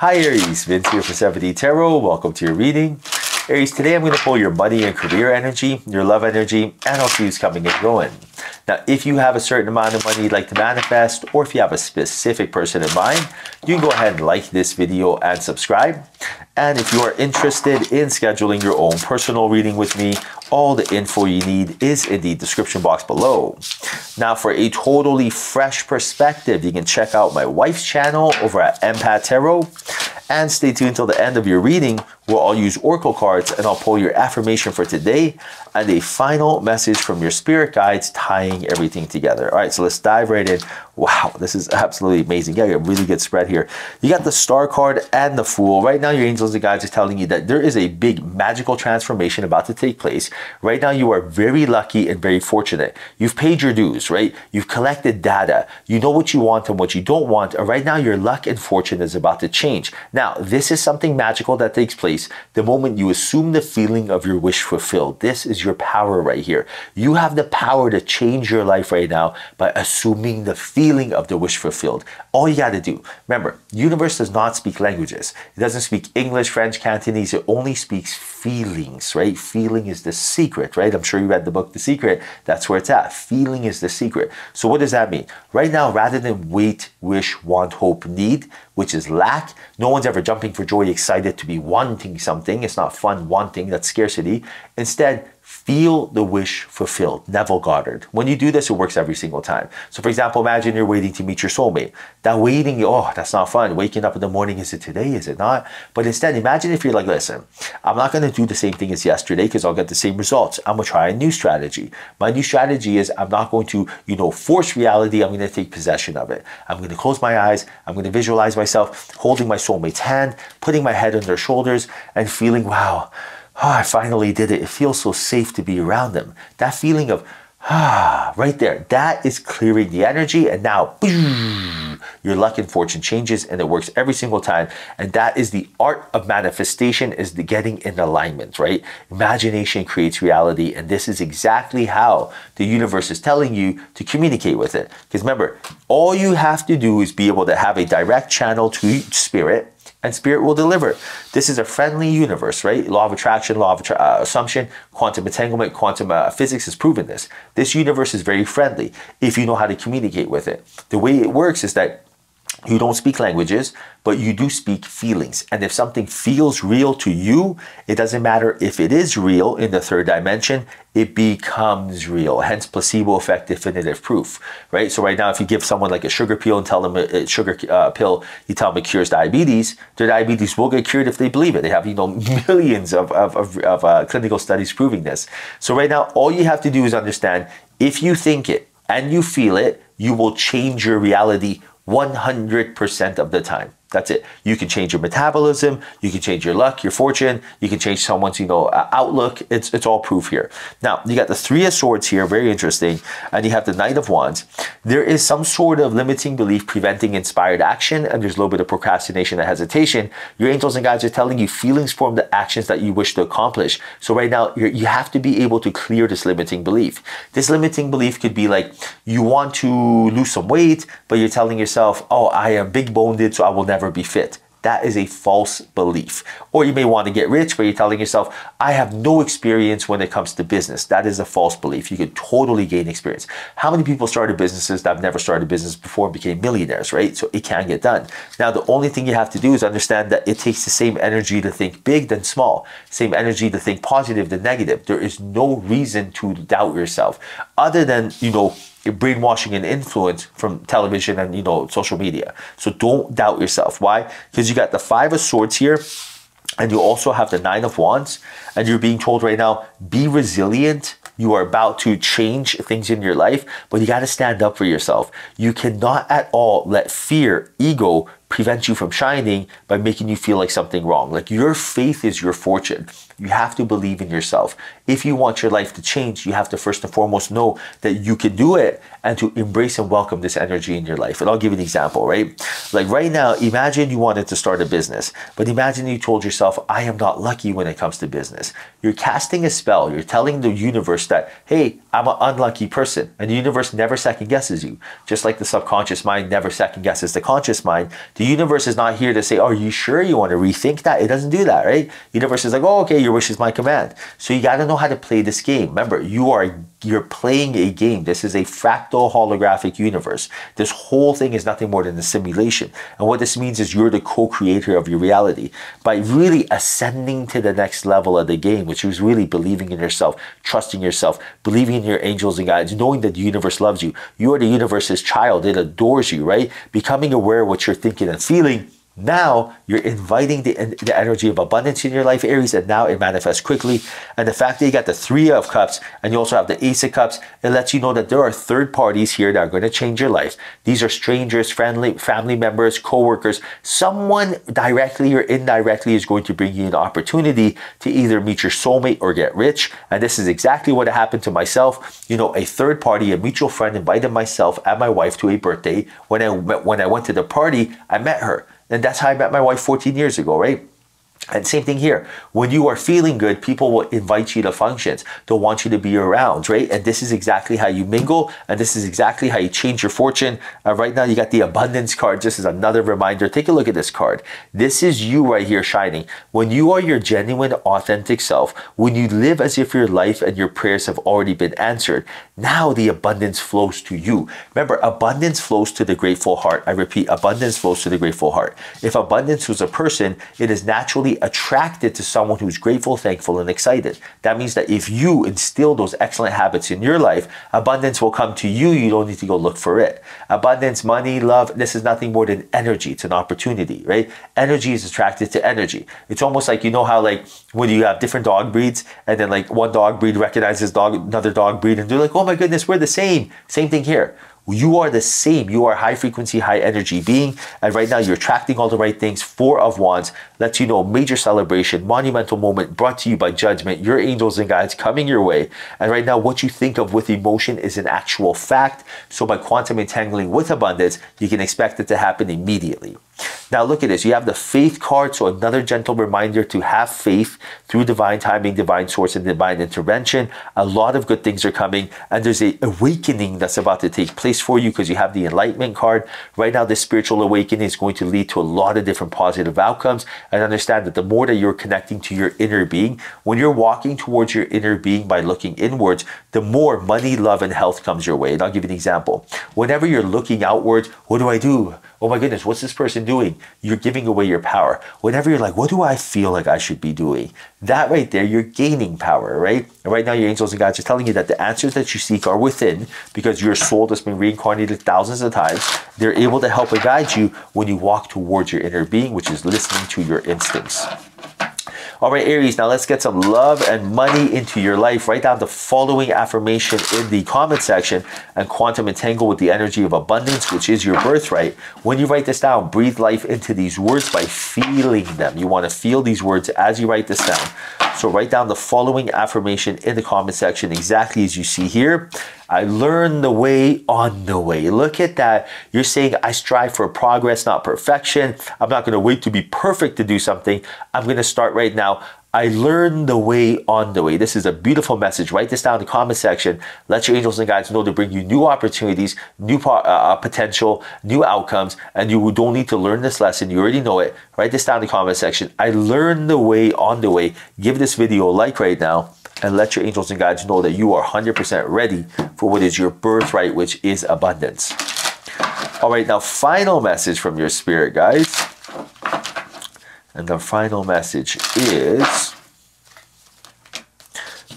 Hi Aries, Vince here for 7D Tarot. Welcome to your reading. Aries, today I'm going to pull your money and career energy, your love energy, and also who's coming and going. Now, if you have a certain amount of money you'd like to manifest, or if you have a specific person in mind, you can go ahead and like this video and subscribe. And if you are interested in scheduling your own personal reading with me, all the info you need is in the description box below. Now, for a totally fresh perspective, you can check out my wife's channel over at Empath Tarot. And stay tuned until the end of your reading where I'll use Oracle cards and I'll pull your affirmation for today and a final message from your spirit guides tying everything together. All right, so let's dive right in. Wow, this is absolutely amazing. Yeah, you got a really good spread here. You got the star card and the fool. Right now, your angels and guides are telling you that there is a big magical transformation about to take place. Right now, you are very lucky and very fortunate. You've paid your dues, right? You've collected data. You know what you want and what you don't want. And right now, your luck and fortune is about to change. Now, this is something magical that takes place the moment you assume the feeling of your wish fulfilled. This is your power right here. You have the power to change your life right now by assuming the feeling of the wish fulfilled. All you got to do, remember, universe does not speak languages. It doesn't speak English, French, Cantonese. It only speaks feelings, right? Feeling is the secret, right? I'm sure you read the book The Secret. That's where it's at. Feeling is the secret. So what does that mean? Right now, rather than wait, wish, want, hope, need, which is lack. No one's ever jumping for joy, excited to be wanting something. It's not fun wanting, that's scarcity. Instead, Feel the wish fulfilled. Neville Goddard. When you do this, it works every single time. So, for example, imagine you're waiting to meet your soulmate. That waiting, oh, that's not fun. Waking up in the morning, is it today? Is it not? But instead, imagine if you're like, listen, I'm not going to do the same thing as yesterday because I'll get the same results. I'm going to try a new strategy. My new strategy is I'm not going to, you know, force reality. I'm going to take possession of it. I'm going to close my eyes. I'm going to visualize myself holding my soulmate's hand, putting my head on their shoulders, and feeling, wow oh, I finally did it. It feels so safe to be around them. That feeling of, ah, right there, that is clearing the energy. And now, boom, your luck and fortune changes and it works every single time. And that is the art of manifestation is the getting in alignment, right? Imagination creates reality. And this is exactly how the universe is telling you to communicate with it. Because remember, all you have to do is be able to have a direct channel to spirit and spirit will deliver. This is a friendly universe, right? Law of attraction, law of attra- uh, assumption, quantum entanglement, quantum uh, physics has proven this. This universe is very friendly if you know how to communicate with it. The way it works is that you don't speak languages, but you do speak feelings. And if something feels real to you, it doesn't matter if it is real in the third dimension, it becomes real. Hence, placebo effect, definitive proof, right? So right now, if you give someone like a sugar pill and tell them a, sugar uh, pill, you tell them it cures diabetes, their diabetes will get cured if they believe it. They have, you know, millions of, of, of, of uh, clinical studies proving this. So right now, all you have to do is understand if you think it and you feel it, you will change your reality 100% of the time. That's it. You can change your metabolism. You can change your luck, your fortune. You can change someone's, you know, uh, outlook. It's it's all proof here. Now you got the three of swords here, very interesting, and you have the knight of wands. There is some sort of limiting belief preventing inspired action, and there's a little bit of procrastination and hesitation. Your angels and guides are telling you feelings form the actions that you wish to accomplish. So right now you you have to be able to clear this limiting belief. This limiting belief could be like you want to lose some weight, but you're telling yourself, "Oh, I am big boned, so I will never." Never be fit. That is a false belief. Or you may want to get rich, but you're telling yourself, I have no experience when it comes to business. That is a false belief. You can totally gain experience. How many people started businesses that have never started business before and became millionaires, right? So it can get done. Now, the only thing you have to do is understand that it takes the same energy to think big than small, same energy to think positive than negative. There is no reason to doubt yourself other than, you know, brainwashing and influence from television and you know social media. So don't doubt yourself. Why? Because you got the five of swords here, and you also have the nine of wands, and you're being told right now, be resilient. You are about to change things in your life, but you got to stand up for yourself. You cannot at all let fear, ego, prevent you from shining by making you feel like something wrong. Like your faith is your fortune. You have to believe in yourself. If you want your life to change, you have to first and foremost know that you can do it and to embrace and welcome this energy in your life. And I'll give you an example, right? Like right now, imagine you wanted to start a business, but imagine you told yourself, I am not lucky when it comes to business. You're casting a spell. You're telling the universe that, hey, I'm an unlucky person. And the universe never second guesses you. Just like the subconscious mind never second guesses the conscious mind. The universe is not here to say, Are you sure you want to rethink that? It doesn't do that, right? The universe is like, Oh, okay, your wish is my command. So you got to know how to play this game. Remember, you are you're playing a game. This is a fractal holographic universe. This whole thing is nothing more than a simulation. And what this means is you're the co-creator of your reality. By really ascending to the next level of the game, which is really believing in yourself, trusting yourself, believing in your angels and guides, knowing that the universe loves you. You are the universe's child. It adores you, right? Becoming aware of what you're thinking and feeling now you're inviting the, the energy of abundance in your life, Aries, and now it manifests quickly. And the fact that you got the Three of Cups and you also have the Ace of Cups, it lets you know that there are third parties here that are going to change your life. These are strangers, friendly, family members, co-workers. Someone directly or indirectly is going to bring you an opportunity to either meet your soulmate or get rich. And this is exactly what happened to myself. You know, a third party, a mutual friend invited myself and my wife to a birthday. When I when I went to the party, I met her. And that's how I met my wife 14 years ago, right? And same thing here. When you are feeling good, people will invite you to functions. They'll want you to be around, right? And this is exactly how you mingle, and this is exactly how you change your fortune. Uh, right now, you got the abundance card. Just as another reminder, take a look at this card. This is you right here shining. When you are your genuine, authentic self, when you live as if your life and your prayers have already been answered, now the abundance flows to you. Remember, abundance flows to the grateful heart. I repeat, abundance flows to the grateful heart. If abundance was a person, it is naturally attracted to someone who's grateful, thankful, and excited. That means that if you instill those excellent habits in your life, abundance will come to you. You don't need to go look for it. Abundance, money, love, this is nothing more than energy. It's an opportunity, right? Energy is attracted to energy. It's almost like, you know how like when you have different dog breeds and then like one dog breed recognizes dog another dog breed and they're like, oh my goodness, we're the same. Same thing here. You are the same. You are high frequency, high energy being. And right now you're attracting all the right things. Four of Wands lets you know major celebration, monumental moment brought to you by judgment, your angels and guides coming your way. And right now what you think of with emotion is an actual fact. So by quantum entangling with abundance, you can expect it to happen immediately. Now look at this. You have the faith card, so another gentle reminder to have faith through divine timing, divine source, and divine intervention. A lot of good things are coming, and there's a awakening that's about to take place for you because you have the enlightenment card. Right now, this spiritual awakening is going to lead to a lot of different positive outcomes. And understand that the more that you're connecting to your inner being, when you're walking towards your inner being by looking inwards, the more money, love, and health comes your way. And I'll give you an example. Whenever you're looking outwards, what do I do? Oh my goodness, what's this person doing? You're giving away your power. Whenever you're like, what do I feel like I should be doing? That right there, you're gaining power, right? And right now, your angels and guides are telling you that the answers that you seek are within because your soul has been reincarnated thousands of times. They're able to help and guide you when you walk towards your inner being, which is listening to your instincts. All right, Aries, now let's get some love and money into your life. Write down the following affirmation in the comment section and quantum entangle with the energy of abundance, which is your birthright. When you write this down, breathe life into these words by feeling them. You want to feel these words as you write this down. So write down the following affirmation in the comment section exactly as you see here. I learn the way on the way. Look at that. You're saying I strive for progress, not perfection. I'm not going to wait to be perfect to do something. I'm going to start right now. I learn the way on the way. This is a beautiful message. Write this down in the comment section. Let your angels and guides know to bring you new opportunities, new uh, uh, potential, new outcomes, and you don't need to learn this lesson. You already know it. Write this down in the comment section. I learn the way on the way. Give this video a like right now and let your angels and guides know that you are 100% ready for what is your birthright, which is abundance. All right, now, final message from your spirit, guys. And the final message is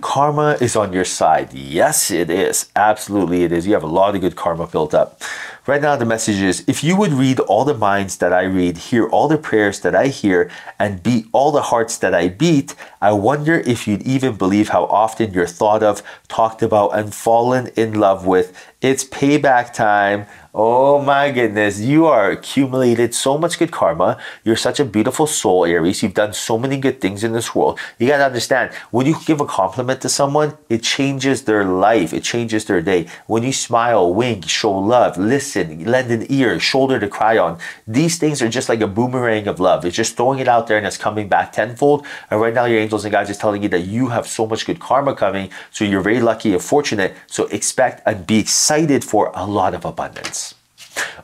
karma is on your side. Yes, it is. Absolutely, it is. You have a lot of good karma built up. Right now, the message is if you would read all the minds that I read, hear all the prayers that I hear, and beat all the hearts that I beat, I wonder if you'd even believe how often you're thought of, talked about, and fallen in love with. It's payback time. Oh my goodness, you are accumulated so much good karma. You're such a beautiful soul, Aries. You've done so many good things in this world. You got to understand, when you give a compliment to someone, it changes their life, it changes their day. When you smile, wink, show love, listen, lend an ear, shoulder to cry on, these things are just like a boomerang of love. It's just throwing it out there and it's coming back tenfold. And right now, your angels and guides is telling you that you have so much good karma coming. So you're very lucky and fortunate. So expect and be excited for a lot of abundance.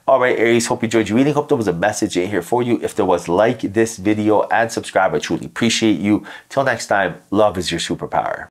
All right, Aries, hope you enjoyed your reading. Hope there was a message in here for you. If there was, like this video and subscribe. I truly appreciate you. Till next time, love is your superpower.